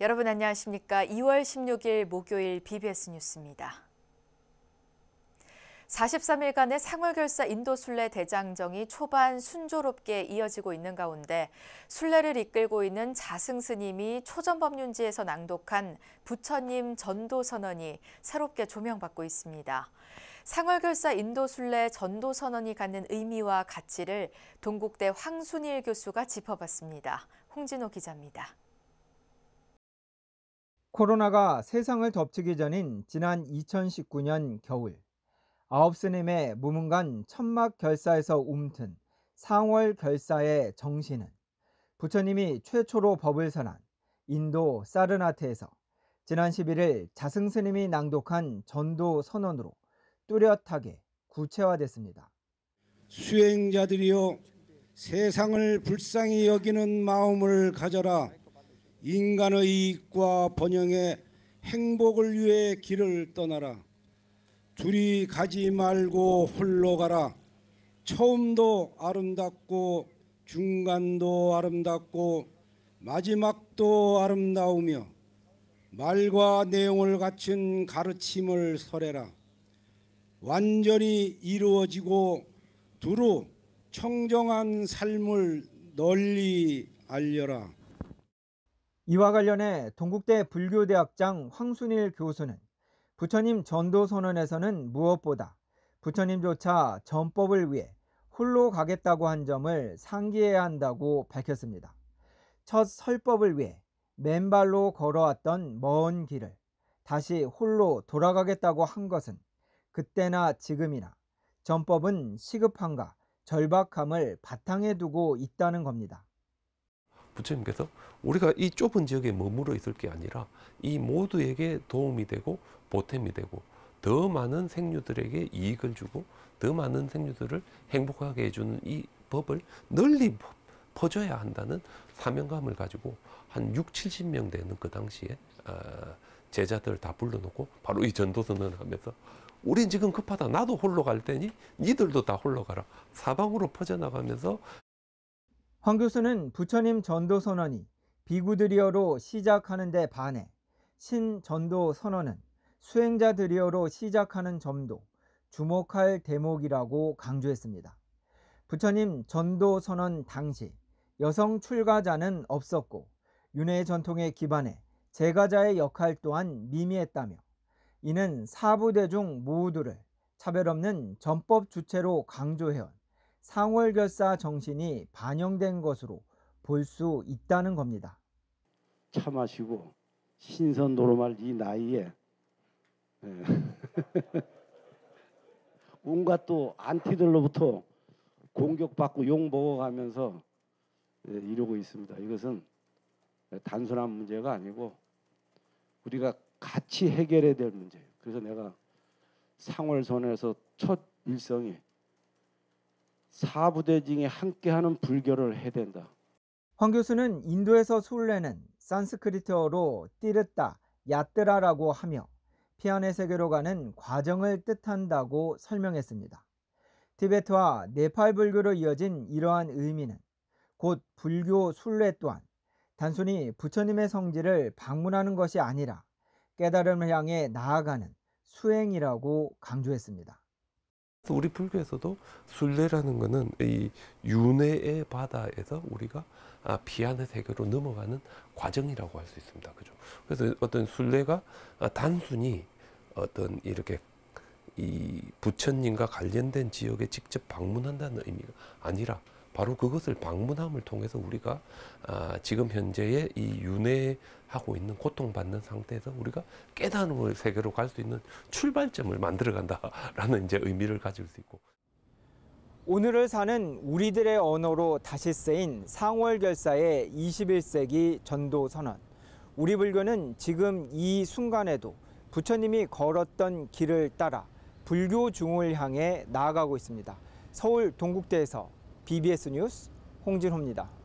여러분 안녕하십니까? 2월 16일 목요일 BBS 뉴스입니다. 43일간의 상월결사 인도순례 대장정이 초반 순조롭게 이어지고 있는 가운데 순례를 이끌고 있는 자승 스님이 초전법륜지에서 낭독한 부처님 전도선언이 새롭게 조명받고 있습니다. 상월결사 인도순례 전도선언이 갖는 의미와 가치를 동국대 황순일 교수가 짚어봤습니다. 홍진호 기자입니다. 코로나가 세상을 덮치기 전인 지난 2019년 겨울 아홉 스님의 무문간 천막 결사에서 움튼 상월 결사의 정신은 부처님이 최초로 법을 선한 인도 사르나트에서 지난 11일 자승스님이 낭독한 전도 선언으로 뚜렷하게 구체화됐습니다. 수행자들이여 세상을 불쌍히 여기는 마음을 가져라 인간의 이익과 번영의 행복을 위해 길을 떠나라. 둘이 가지 말고 홀로 가라. 처음도 아름답고 중간도 아름답고 마지막도 아름다우며 말과 내용을 갖춘 가르침을 설해라. 완전히 이루어지고 두루 청정한 삶을 널리 알려라. 이와 관련해 동국대 불교대학장 황순일 교수는 부처님 전도선언에서는 무엇보다 부처님조차 전법을 위해 홀로 가겠다고 한 점을 상기해야 한다고 밝혔습니다. 첫 설법을 위해 맨발로 걸어왔던 먼 길을 다시 홀로 돌아가겠다고 한 것은 그때나 지금이나 전법은 시급함과 절박함을 바탕에 두고 있다는 겁니다. 부처님께서 우리가 이 좁은 지역에 머물러 있을 게 아니라 이 모두에게 도움이 되고 보탬이 되고 더 많은 생류들에게 이익을 주고 더 많은 생류들을 행복하게 해주는 이 법을 널리 퍼줘야 한다는 사명감을 가지고 한 6, 70명 되는 그 당시에 어, 제자들 다 불러놓고 바로 이 전도선언을 하면서 우린 지금 급하다. 나도 홀로 갈 테니 니들도 다 홀로 가라. 사방으로 퍼져나가면서 황 교수는 부처님 전도 선언이 비구드리어로 시작하는 데 반해 신전도 선언은 수행자드리어로 시작하는 점도 주목할 대목이라고 강조했습니다. 부처님 전도 선언 당시 여성 출가자는 없었고 윤회 전통에 기반해 제가자의 역할 또한 미미했다며 이는 사부대중 모두를 차별 없는 전법 주체로 강조해온 상월결사 정신이 반영된 것으로 볼 수 있다는 겁니다. 차 마시고 신선 노름할 이 나이에 예. 온갖 또 안티들로부터 공격받고 욕 먹어가면서 예, 이러고 있습니다. 이것은 단순한 문제가 아니고 우리가 같이 해결해야 될 문제예요. 그래서 내가 상월선에서 첫 일성이 사부대징에 함께하는 불교를 해야 된다. 황 교수는 인도에서 순례는 산스크리트어로 띠르따, 야뜨라라고 하며 피안의 세계로 가는 과정을 뜻한다고 설명했습니다. 티베트와 네팔 불교로 이어진 이러한 의미는 곧 불교 순례 또한 단순히 부처님의 성지를 방문하는 것이 아니라 깨달음을 향해 나아가는 수행이라고 강조했습니다. 우리 불교에서도 순례라는 것은 이 윤회의 바다에서 우리가 아, 피안의 세계로 넘어가는 과정이라고 할 수 있습니다. 그죠? 그래서 어떤 순례가 아, 단순히 어떤 이렇게 이 부처님과 관련된 지역에 직접 방문한다는 의미가 아니라 바로 그것을 방문함을 통해서 우리가 아, 지금 현재의 이 윤회하고 있는 고통받는 상태에서 우리가 깨달음의 세계로 갈 수 있는 출발점을 만들어 간다라는 이제 의미를 가질 수 있고 오늘을 사는 우리들의 언어로 다시 쓰인 상월결사의 21세기 전도 선언. 우리 불교는 지금 이 순간에도 부처님이 걸었던 길을 따라 불교 중을 향해 나아가고 있습니다. 서울 동국대에서 BBS 뉴스 홍진호입니다.